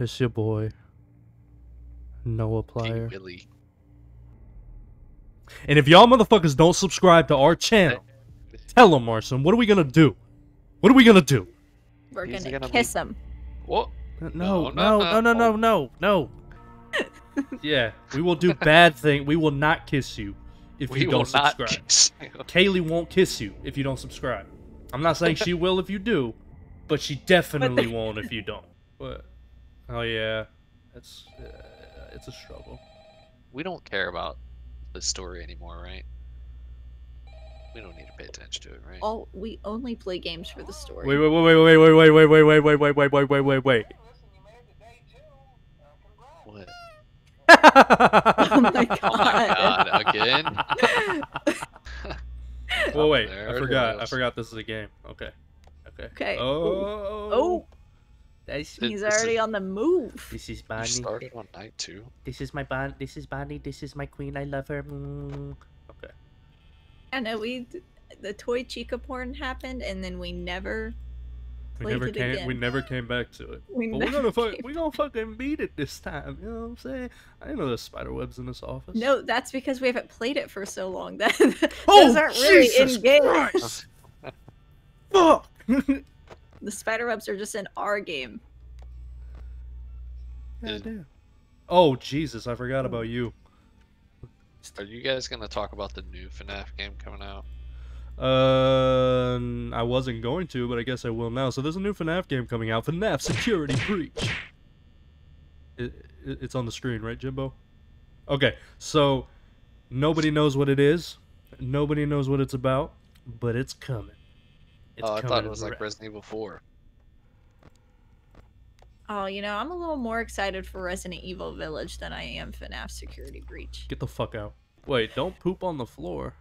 It's your boy, Noah Hey, Plier. Willie. And if y'all motherfuckers don't subscribe to our channel, tell them, Marson. What are we gonna do? What are we gonna do? We're He's gonna, gonna kiss him. What? No, No, no, no, no, no, no, no. no, no. yeah, we will do bad thing. We will not kiss you if We you don't not subscribe. kiss you. Kaylee won't kiss you if you don't subscribe. I'm not saying she will if you do, but she definitely won't if you don't. What? Oh yeah, it's uh, it's a struggle. We don't care about the story anymore, right? We don't need to pay attention to it, right? All we only play games for the story. Wait, wait, wait, wait, wait, wait, wait, wait, wait, wait, wait, wait, wait, wait, wait, wait, wait. What? Oh my god. Oh my god, again? well, wait, There I it forgot. I is. forgot this is a game. Okay. Okay. Okay. Oh. Oh, That's, It- he's this already is- on the move. this is You Bonnie. started on night two. This is my Bon. This is Bonnie. This is my queen. I love her. Mm. Okay. I know we, the toy Chica porn happened, and then we never. We never it came. again. We never came back to it. We But we're gonna fuck. came- We gonna fucking beat it this time. You know what I'm saying? I didn't know there's spider webs in this office. No, that's because we haven't played it for so long. That Oh, those aren't really Jesus in game. Christ! Fuck. The spider webs are just in our game. Is- Goddamn. Oh Jesus! I forgot about you. Are you guys gonna talk about the new FNAF game coming out? Uh, I wasn't going to, but I guess I will now. So there's a new FNAF game coming out. FNAF Security Breach. It, it, it's on the screen, right, Jimbo? Okay, so nobody knows what it is. Nobody knows what it's about, but it's coming. It's oh, I thought it was like Resident Evil 4. Oh, you know, I'm a little more excited for Resident Evil Village than I am for FNAF Security Breach. Get the fuck out. Wait, don't poop on the floor.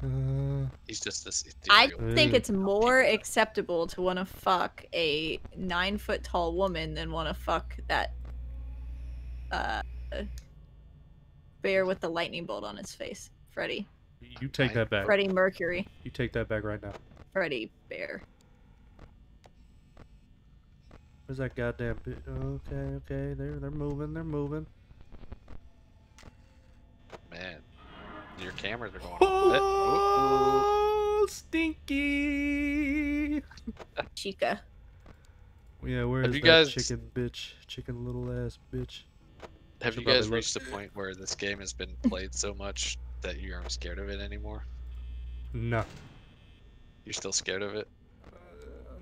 Uh, He's just this. I think Mm. it's more acceptable to want to fuck a nine foot tall woman than want to fuck that uh, bear with the lightning bolt on his face. Freddy. you take that back. Freddie Mercury. You take that back right now. Freddy Bear. Where's that goddamn? Bi- okay, okay, they're they're moving, they're moving. Man, your cameras are going. off. Oh, stinky! Chica. Yeah, where is Have you that guys- chicken bitch? Chicken little ass bitch. Have you probably guys look. reached a point where this game has been played so much that you aren't scared of it anymore? No. You're still scared of it? Uh,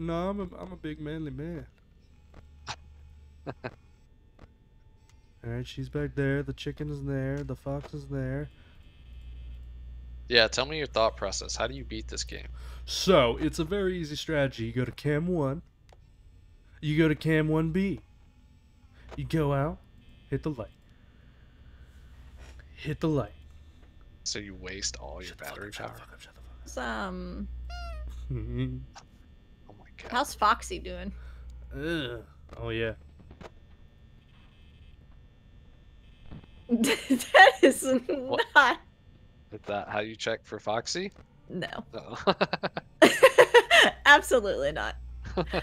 no, I'm a, I'm a big manly man. Alright, she's back there. The chicken is there. The fox is there. Yeah, tell me your thought process. How do you beat this game? So, it's a very easy strategy. You go to cam 1. You go to cam 1B. You go out. Hit the light. Hit the light. So you waste all your Shut the fuck battery up, shut the power? fuck up, shut the fuck It's, um. Oh my god. how's Foxy doing? Ugh. Oh, yeah. that is What? not. Is that how you check for Foxy? No. No. Oh. Absolutely not.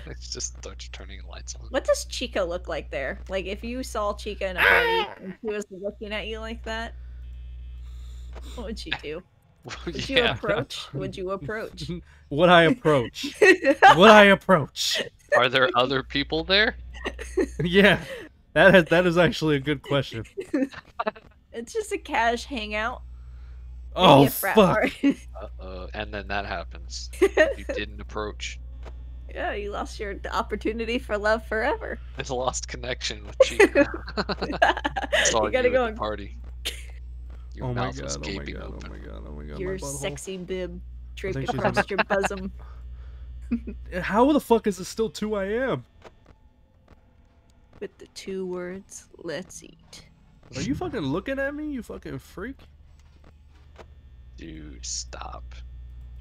it's just start turning lights on. What does Chica look like there? Like, if you saw Chica in a party and she was looking at you like that, what would she do? Would you approach? Would you approach? Would I approach? Would I approach? Are there other people there? yeah. That has, that is actually a good question. it's just a cash hangout. Oh fuck. Uh-oh. And then that happens. You didn't approach. yeah, you lost your opportunity for love forever. It's a lost connection with Chica. Saw you gotta you go at and party. Your Oh my mouth was god, oh my gaping god, oh my god, oh my god. your my sexy bib draped across your bosom. How the fuck is it still 2 a.m.? With the two words, let's eat. Are you fucking looking at me, you fucking freak? Dude, stop.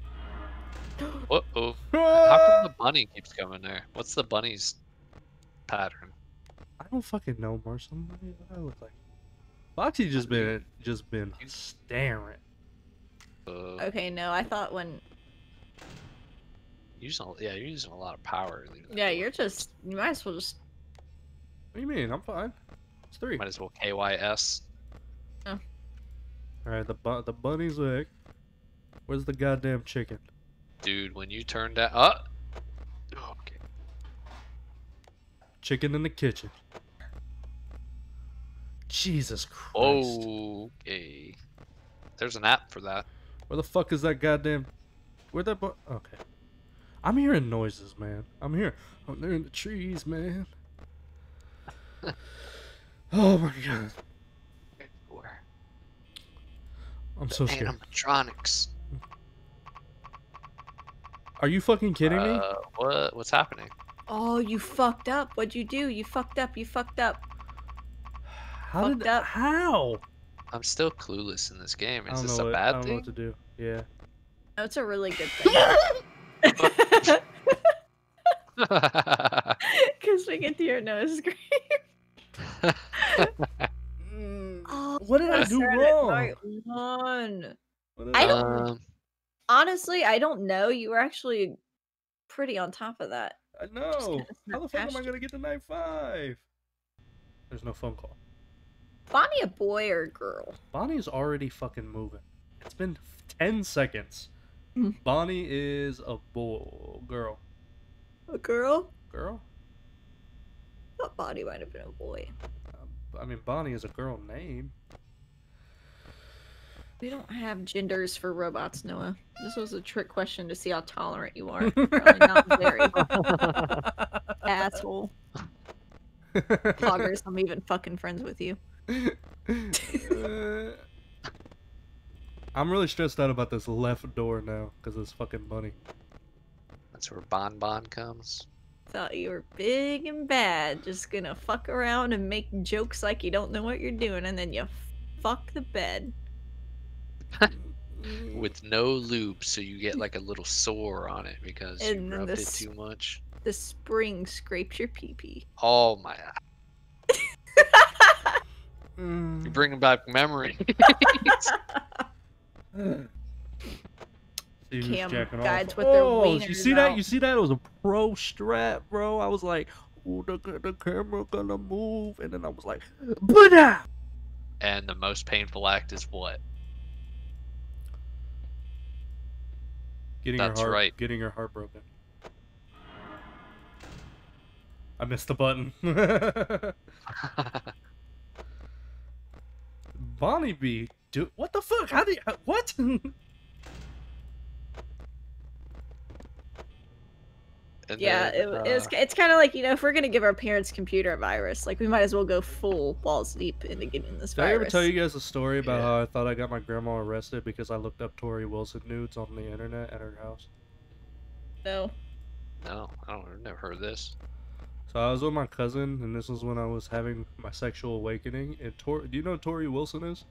Uh-oh. How come the bunny keeps coming there? What's the bunny's pattern? I don't fucking know, Marshall. What do I look like? Foxy just been just been staring. Uh, Okay, no, I thought when. using a, yeah, you're using a lot of power. Yeah, you're just. You might as well just What do you mean? I'm fine. It's three. Might as well KYS. Oh. All right, the bu- the bunny's leg. Where's the goddamn chicken? Dude, when you turn that up. Oh, okay. Chicken in the kitchen. Jesus Christ. Okay. There's an app for that. Where the fuck is that goddamn? Where that? Bu- okay. I'm hearing noises, man. I'm here. I'm there in the trees, man. oh my god. I'm so scared. Animatronics. Are you fucking kidding me? Uh, what? What's happening? Oh, you fucked up. What'd you do? You fucked up. You fucked up. How fucked did? up. How? I'm still clueless in this game. Is this a what, I bad don't know thing? what to do. Yeah. No, it's a really good thing. Because we get to your nose scream. Oh, what did I do wrong? night One. What I don't- um, Honestly, I don't know. You were actually pretty on top of that. I know. How the fuck am I gonna get to night five? There's no phone call. Bonnie a boy or a girl? Bonnie's already fucking moving. It's been 10 seconds. Mhm. Bonnie is a boy. Girl. A girl? Girl? I thought Bonnie might have been a boy. I mean, Bonnie is a girl name. We don't have genders for robots, Noah. This was a trick question to see how tolerant you are. Probably not very. Asshole. Poggers, I'm even fucking friends with you. Uh, I'm really stressed out about this left door now because it's fucking Bunny. that's where Bon Bon comes. Thought you were big and bad, just gonna fuck around and make jokes like you don't know what you're doing, and then you fuck the bed. With no lube, so you get like a little sore on it because And you rubbed the it too much. The spring scrapes your pee pee. Oh my! Mm. You're bringing back memories. See who's Cam jacking off. guides with their oh, you wieners see that? You see that? It was a pro strap, bro. I was like, "Ooh, the the camera gonna move," and then I was like, "Buddha!" and the most painful act is what? Getting That's her heart, right. Getting her heart broken. I missed the button. Bonnie B, dude, what the fuck? How do you, what? And Yeah, then, it, it's uh, it's kind of like you know if we're gonna give our parents' computer a virus, like we might as well go full balls deep into getting this virus. Did I virus. ever tell you guys a story about Yeah. how I thought I got my grandma arrested because I looked up Torrie Wilson nudes on the internet at her house? No. no, I don't. I've never heard of this. So I was with my cousin, and this was when I was having my sexual awakening. And Tor, do you know who Torrie Wilson is?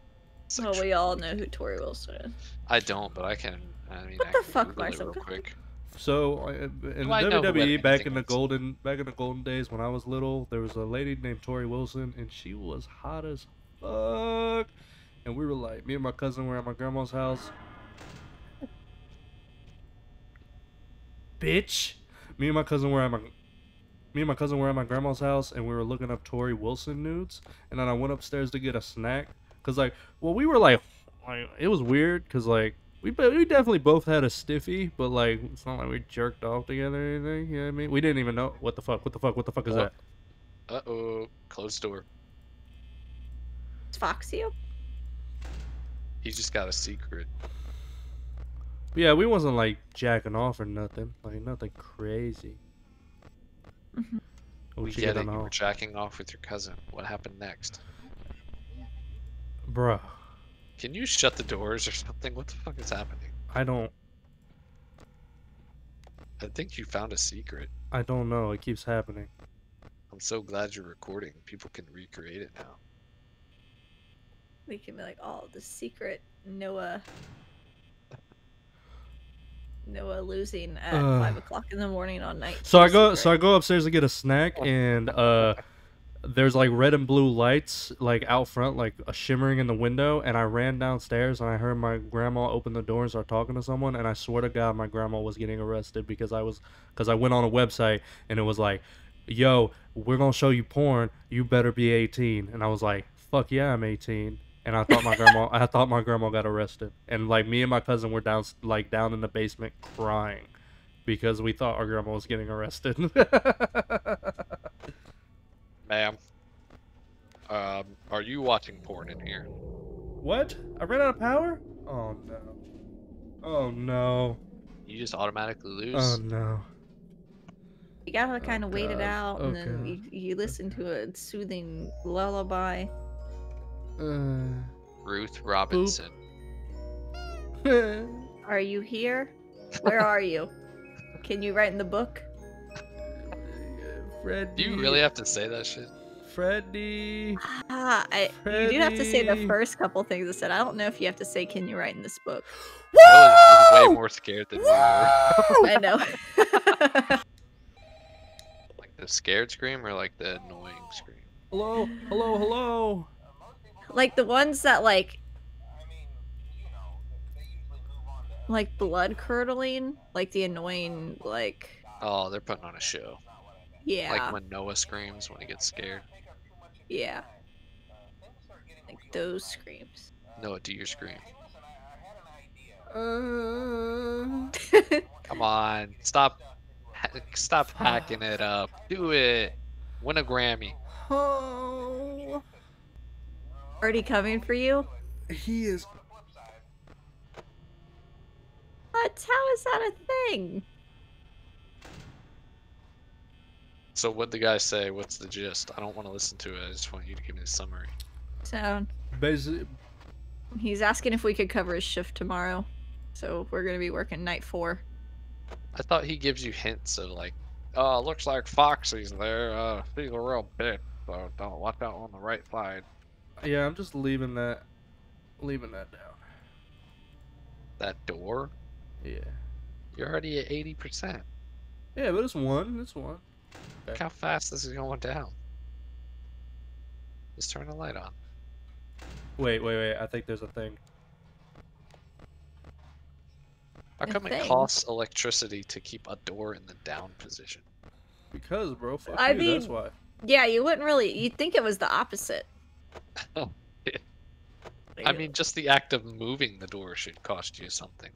Well, we all know who Torrie Wilson is. I don't, but I can. I mean, What I the can fuck, Google it Marcel? real quick. So uh, in who WWE back in the golden back in the golden days when I was little, there was a lady named Torrie Wilson, and she was hot as fuck. And we were like, me and my cousin were at my grandma's house. Bitch, me and my cousin were at my me and my cousin were at my grandma's house, and we were looking up Torrie Wilson nudes. And then I went upstairs to get a snack, cause like, well, we were like, like it was weird, cause like we we definitely both had a stiffy, but like it's not like we jerked off together or anything. You know what I mean? We didn't even know what the fuck, what the fuck, what the fuck is Oh. that? Uh oh, closed door. It's Foxio. He just got a secret. Yeah, we wasn't like jacking off or nothing, like nothing crazy. Mhm. What we get it. You on? were jacking off with your cousin. What happened next? Bruh, Can you shut the doors or something? What the fuck is happening? I don't, I think you found a secret. I don't know. It keeps happening. I'm so glad you're recording. People can recreate it now. We can be like, oh, the secret Noah. Noah losing at Ugh. five o'clock in the morning on night. So I two go, so. I go upstairs to get a snack, and uh, there's like red and blue lights like out front, like uh, shimmering in the window. And I ran downstairs, and I heard my grandma open the door and start talking to someone. And I swear to God, my grandma was getting arrested because I was, because I went on a website and it was like, "Yo, we're gonna show you porn. You better be 18." And I was like, "Fuck yeah, I'm 18." And I thought my grandma, I thought my grandma got arrested. And like me and my cousin were down, like down in the basement crying because we thought our grandma was getting arrested. Ma'am. Um, are you watching porn in here? what? I ran out of power? Oh no. Oh no. You just automatically lose. Oh no. You gotta Oh, kind of wait it God. out, Oh, and then you, you listen to a soothing lullaby. Uh, Ruth Robinson. Are you here? Where are you? Can you write in the book? Freddy. Do you really have to say that shit? Freddy. Ah, I, you do have to say the first couple things I said. I don't know if you have to say, "Can you write in this book?" I was way more scared than you were. I know. Like the scared scream or like the annoying scream? Hello, hello, hello. like the ones that like, like blood curdling, like the annoying, like Oh, they're putting on a show. Yeah, Like when Noah screams when he gets scared. yeah, like those screams. Noah, do your scream. Uh, Come on, stop, stop hacking it up. Do it. Win a Grammy. oh, Already coming for you? he is. What? How is that a thing? So what the guy say? What's the gist? I don't want to listen to it. I just want you to give me the summary. So Basically, he's asking if we could cover his shift tomorrow. So we're gonna be working night four. I thought he gives you hints of like, oh, looks like Foxy's there. Uh, she's a real bitch. So don't watch out on the right side. yeah, I'm just leaving that, leaving that down. That door. Yeah, You're already at eighty percent. yeah, but it's one. It's one. Look how fast this is going down. Just turn the light on. Wait, wait, wait. I think there's a thing. How come it costs electricity to keep a door in the down position? Because, bro, fuck I you. That's mean- why. Yeah, you wouldn't really. You'd think it was the opposite. Oh, I mean, just the act of moving the door should cost you something.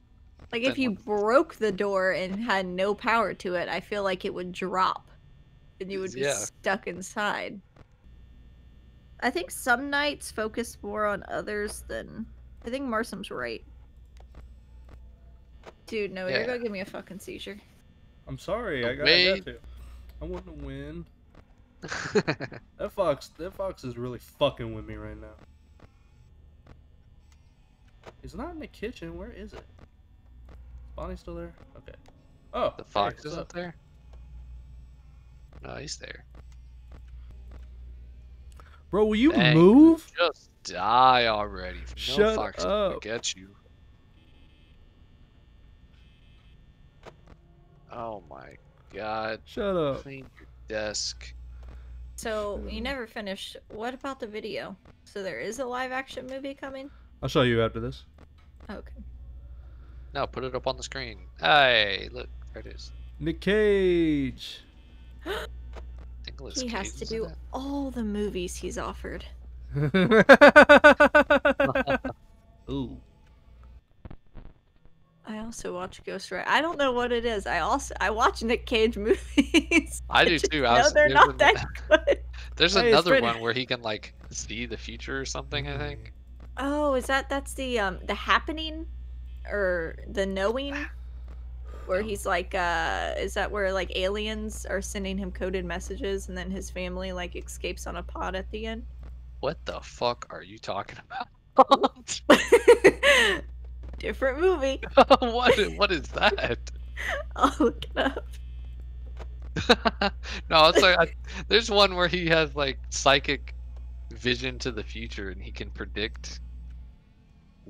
like if you what- broke the door and had no power to it, I feel like it would drop, and you would be Yeah. stuck inside. I think some nights focus more on others than. I think Marsum's right. Dude, no, you're gonna give me a fucking seizure. I'm sorry. I got, I Wait. got to. I want to win. That fox, that fox is really fucking with me right now. He's not in the kitchen. Where is it? Bonnie's still there? Okay. Oh, the fox what's isn't up? there? No, he's there. Bro, will you Dang. move? Just die already. No Shut fox up. will get you. Oh my god. Shut up. Clean your desk. So you hmm. never finished. What about the video? So there is a live action movie coming. I'll show you after this. Okay. No, put it up on the screen. Hey, look, there it is. Nick Cage. Nicolas he has to do it. all the movies he's offered. Ooh. I also watch Ghost Rider. I don't know what it is. I also I watch Nick Cage movies. I do too. I know they're there's not that good. There's Hey, it's another one where he can like see the future or something. I think. Oh, is that that's the um the happening, or the knowing, where he's like uh is that where like aliens are sending him coded messages and then his family like escapes on a pod at the end? What the fuck are you talking about? Different movie. what? What is that? I'll look it up. no, it's like I, there's one where he has like psychic vision to the future and he can predict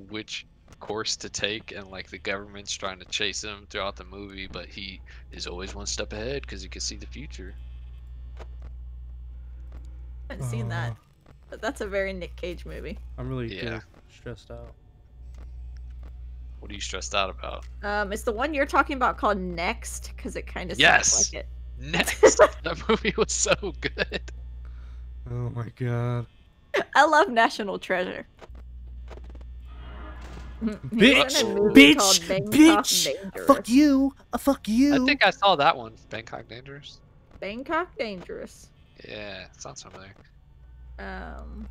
which course to take and like the government's trying to chase him throughout the movie but he is always one step ahead because he can see the future I haven't seen that, Uh, but that's a very Nick Cage movie. I'm really Yeah. stressed out. what are you stressed out about Um, it's the one you're talking about called Next because it kind of Yes! sounds like it. Next, that movie was so good. Oh my god. I love National Treasure. He's Bitch, in a movie called bitch, bitch. Fuck you. Uh, fuck you. I think I saw that one. Bangkok Dangerous. Bangkok Dangerous. Yeah, sounds familiar. Um,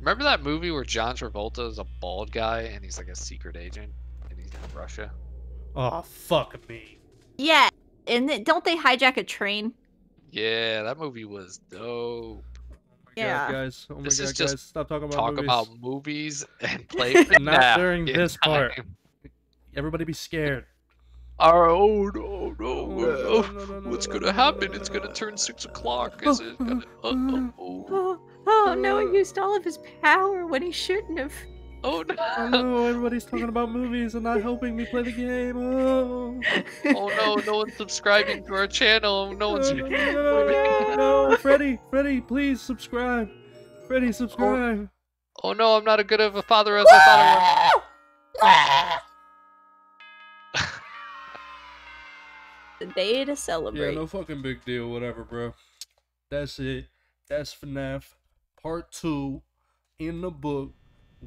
Remember that movie where John Travolta is a bald guy and he's like a secret agent and he's in Russia? Oh fuck me. yeah, and then, don't they hijack a train? Yeah, that movie was dope. Oh my Yeah. god, guys. Oh my This is god, just guys. Stop talking about Talk movies. about movies and play FNAF Not during in this part. Everybody be scared. Oh no no Oh, no! no, no, no, no, What's gonna happen? It's gonna turn six o'clock. Is it gonna? Uh, oh, oh. Oh, oh no, he used all of his power when he shouldn't have. Oh no! Oh no, everybody's talking about movies and not helping me play the game. Oh, Oh no! No one's subscribing to our channel. No one's. no, no, no, no, no, Freddy, Freddy, please subscribe. Freddy, subscribe. Oh no! I'm not as good of a father as I thought I was. The day to celebrate. Yeah, no fucking big deal, whatever, bro. That's it. That's FNAF Part 2 in the book.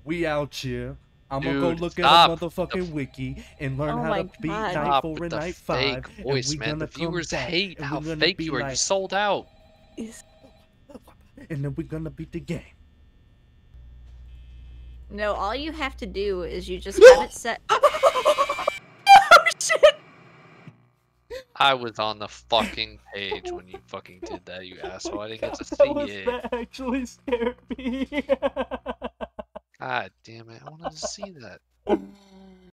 We out here. I'm gonna go Dude, look stop at a motherfucking wiki and learn Oh how my to beat God. Night Stop 4 with and the Night fake 5. voice, and we man. The gonna come viewers back, hate and how we're gonna fake be you are. You like- sold out. Is- And then we're gonna beat the game. No, all you have to do is you just have it set. oh shit! I was on the fucking page when you fucking did that, you asshole. I didn't get to see that, was, it. that actually scared me. God damn it! I wanted to see that.